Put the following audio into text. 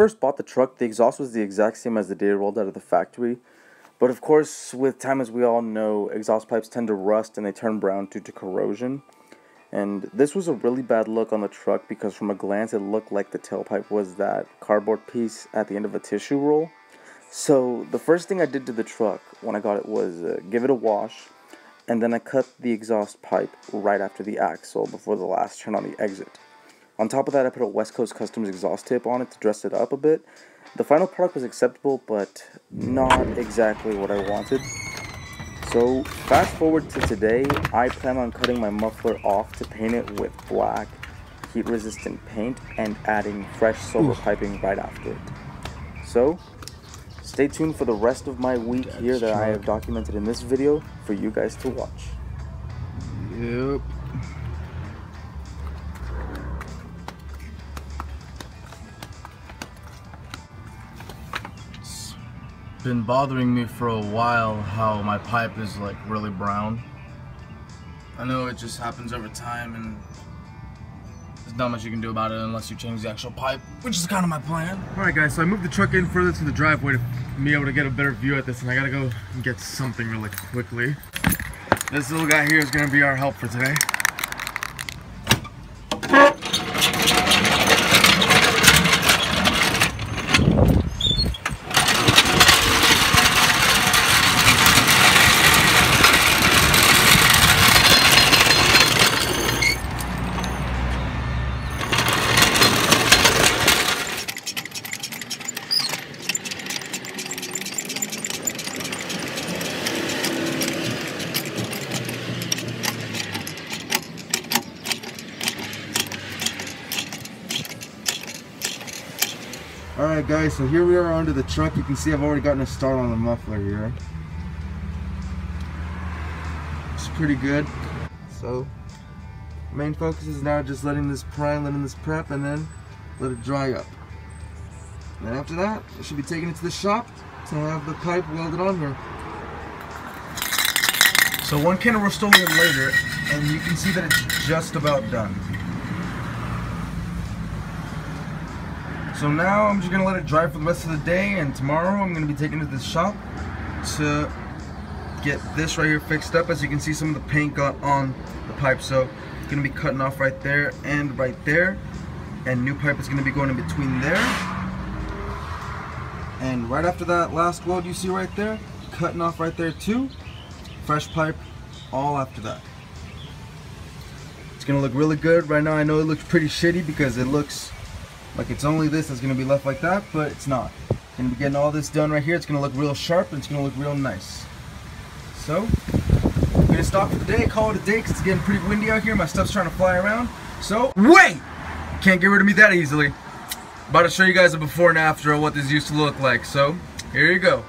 First bought the truck, the exhaust was the exact same as the day it rolled out of the factory. But of course, with time as we all know, exhaust pipes tend to rust and they turn brown due to corrosion. And this was a really bad look on the truck because from a glance it looked like the tailpipe was that cardboard piece at the end of a tissue roll. So the first thing I did to the truck when I got it was uh, give it a wash and then I cut the exhaust pipe right after the axle before the last turn on the exit. On top of that, I put a West Coast Customs exhaust tip on it to dress it up a bit. The final product was acceptable, but not exactly what I wanted. So, fast forward to today, I plan on cutting my muffler off to paint it with black, heat-resistant paint, and adding fresh silver piping right after it. So, stay tuned for the rest of my week here that I have documented in this video for you guys to watch. Been bothering me for a while how my pipe is like really brown. I know it just happens over time and there's not much you can do about it unless you change the actual pipe, which is kind of my plan. Alright guys, so I moved the truck in further to the driveway to be able to get a better view at this and I gotta go and get something really quickly. This little guy here is gonna be our help for today. Alright guys, so here we are under the truck. You can see I've already gotten a start on the muffler here. It's pretty good. So, main focus is now just letting this prime, letting this prep, and then let it dry up. And then after that, I should be taking it to the shop to have the pipe welded on here. So one can of Rust-Oleum later, and you can see that it's just about done. So now I'm just gonna let it dry for the rest of the day and tomorrow I'm gonna be taking it to the shop to get this right here fixed up. As you can see some of the paint got on the pipe so it's gonna be cutting off right there and right there. And new pipe is gonna be going in between there. And right after that last weld you see right there cutting off right there too. Fresh pipe all after that. It's gonna look really good. Right now I know it looks pretty shitty because it looks like it's only this that's to be left like that, but it's not. To be getting all this done right here. It's to look real sharp and it's to look real nice. So, I'm to stop for the day, call it a day because it's getting pretty windy out here. My stuff's trying to fly around. So, wait! Can't get rid of me that easily. About to show you guys a before and after of what this used to look like. So, here you go.